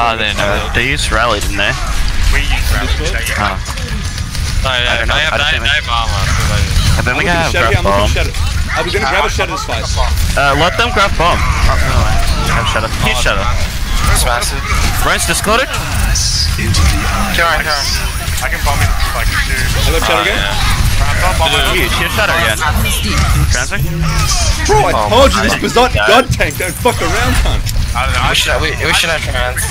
Ah, they know. Uh, they used rally, didn't they? We used rally. Discord? Ah. so yeah. Oh. No, I yeah, don't know, I have don't no, think no armor. So just... And then I'm we oh, have grab bomb. I was gonna grab a Shadow's fight? Uh, let them grab bomb. Oh, no, have shadow. He's shadow. Smash massive. Ryan's discorded. Kill Ryan, kill Ryan. I can bomb it like two. I left Shadow oh, again. yeah. I'm not. Huge. Here's again. Transfer. Bro, I Oh told you this was not God tank. Don't fuck around, cunt. I don't know. We should, we, we should have trans.